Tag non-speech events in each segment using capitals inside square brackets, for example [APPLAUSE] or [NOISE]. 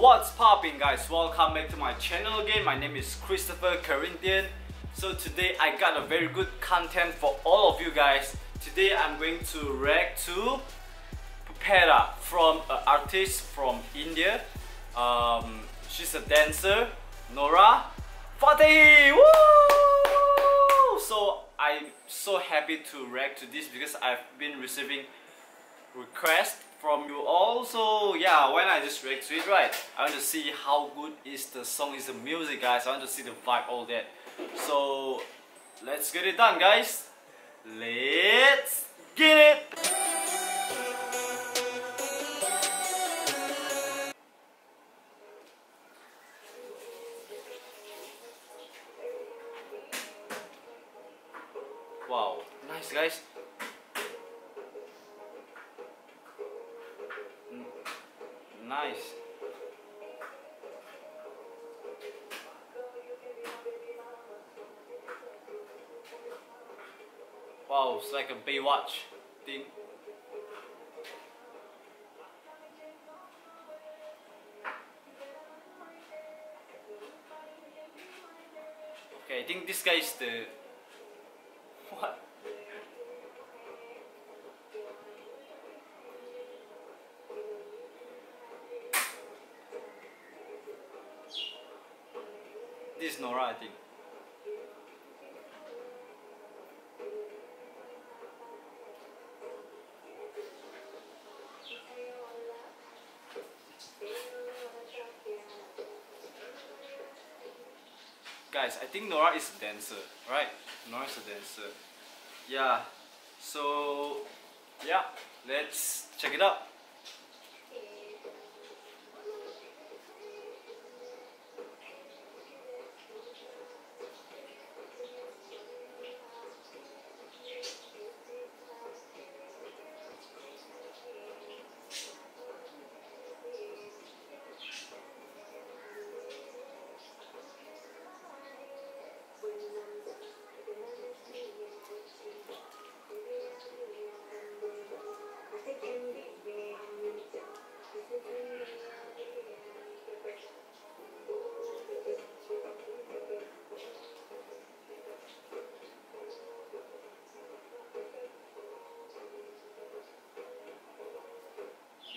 what's popping guys? Welcome back to my channel again. My name is Christopher Corinthian. So today I got a very good content for all of you guys. Today I'm going to react to Pepeta from an artist from India. Um, she's a dancer, Nora Fateh. Woo! So I'm so happy to react to this because I've been receiving requests from you all. So yeah, when I just react to it, right? I want to see how good is the song, is the music, guys. I want to see the vibe, all that. So let's get it done, guys. Let's get it. Wow, nice guys. It's like a Baywatch thing. Okay, I think this guy is the [LAUGHS] what? This is Nora, I think. Guys, I think Nora is a dancer, right? Nora is a dancer. Yeah. So, yeah, let's check it out.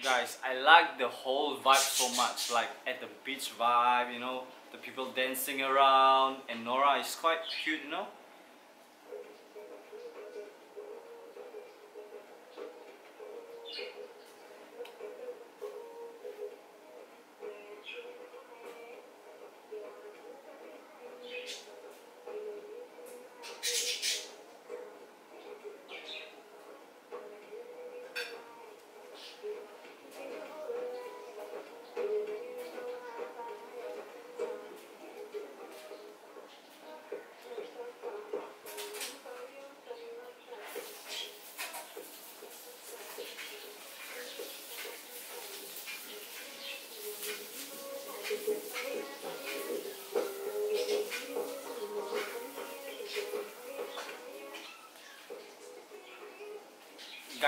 Guys i like the whole vibe so much like at the beach vibe you know the people dancing around and nora is quite cute you know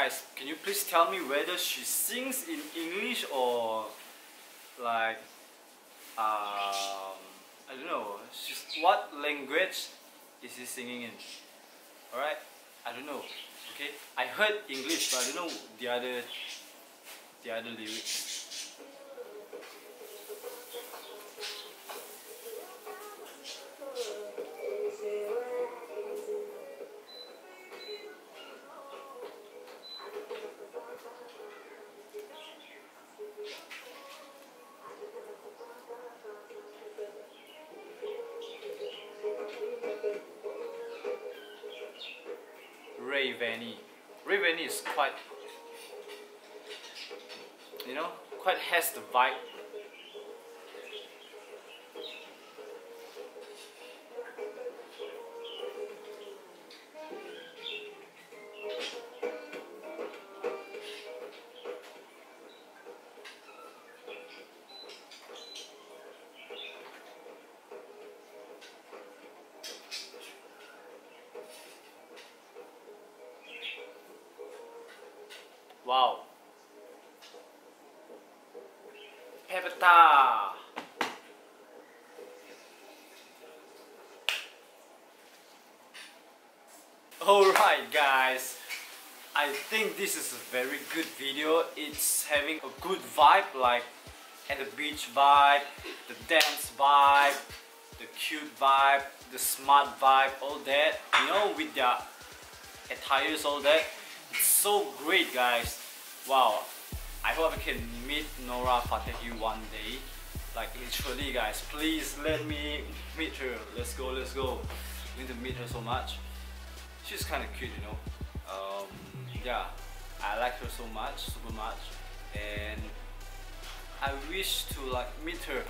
guys can you please tell me whether she sings in English or like um, I don't know. She's, what language is she singing in? Alright I don't know. Okay I heard English but I don't know the other the other lyrics Ray Vanny is quite, you know, quite has the vibe. Wow. Pepeta. Alright guys, I think this is a very good video. It's having a good vibe like at the beach vibe, the dance vibe, the cute vibe, the smart vibe, all that. You know, with their attires, all that. So great, guys. Wow. I hope I can meet Nora Fatehi one day. Like literally, guys. Please let me meet her. Let's go. Let's go. I need to meet her so much. She's kind of cute, you know. Um, yeah, I like her so much, super much, and I wish to like meet her.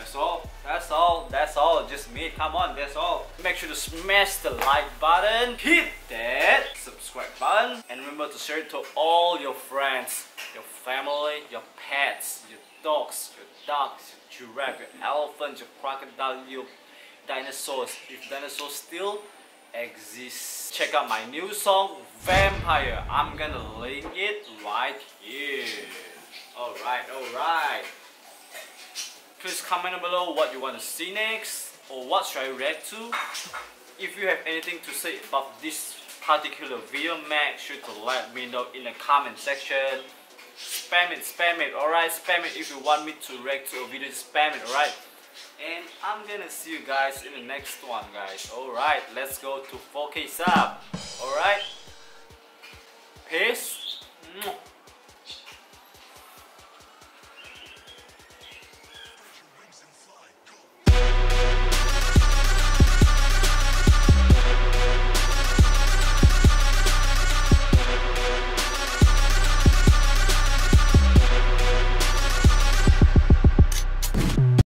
That's all. That's all. That's all. Just me. Come on. That's all. Make sure to smash the like button. Hit that subscribe button. And remember to share it to all your friends, your family, your pets, your dogs, your ducks, your giraffe, your elephant, your crocodile, your dinosaurs. If dinosaurs still exist. Check out my new song, Vampire. I'm gonna link it right here. Alright, alright. Please comment below what you want to see next or what should I react to. If you have anything to say about this particular video, make sure to let me know in the comment section. Spam it, spam it, alright? Spam it if you want me to react to a video, spam it, alright? And I'm gonna see you guys in the next one, guys. Alright, let's go to 4K sub. Alright? Peace.